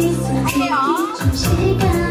좀 시간이 지